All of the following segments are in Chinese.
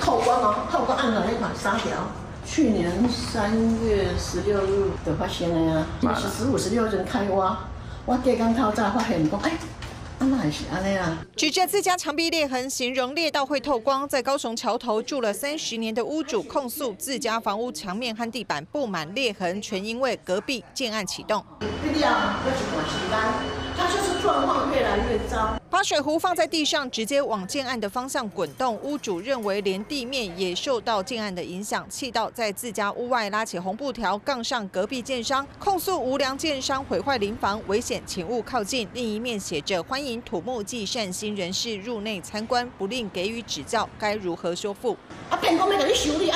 透光哦，透光按了那款三条。去年三月十六日就发现了呀，是十五、十六人开挖，我隔刚套再发现讲，哎。举着自家墙壁裂痕，形容裂到会透光。在高雄桥头住了三十年的屋主控诉，自家房屋墙面和地板布满裂痕，全因为隔壁建案启动。他就是状况越来越糟。把水壶放在地上，直接往建案的方向滚动。屋主认为连地面也受到建案的影响，气到在自家屋外拉起红布条，杠上隔壁建商，控诉无良建商毁坏邻房，危险，请勿靠近。另一面写着欢迎土木技善心人士入内参观，不吝给予指教，该如何修复？啊，骗讲要给你修理，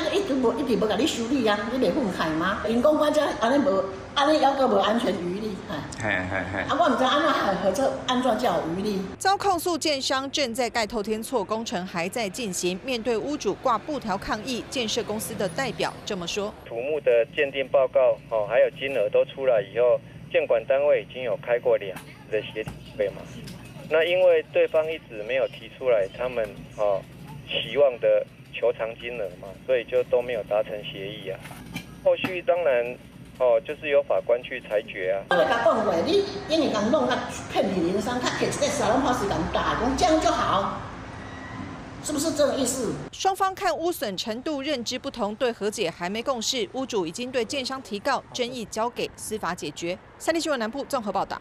无一直无给你修理啊，你袂愤慨吗？因讲我这安尼无，安尼要个无安全余力，嘿，嘿嘿嘿。啊，我唔知安怎还合作，安怎叫有余力？遭控诉建商正在盖透天错，工程还在进行。面对屋主挂布条抗议，建设公司的代表这么说：土木的鉴定报告，哦，还有金额都出来以后，监管单位已经有开过两次的协会嘛。那因为对方一直没有提出来他们哦期望的。求偿金额嘛，所以就都没有达成协议啊。后续当然哦，就是由法官去裁决啊。我甲讲过，你因为讲弄他骗你零三，他给在沙龙花时间打工，这样就好，是不是这个意思？双方看污损程度认知不同，对和解还没共识。屋主已经对建商提告，争议交给司法解决。三立新闻南部综合报道。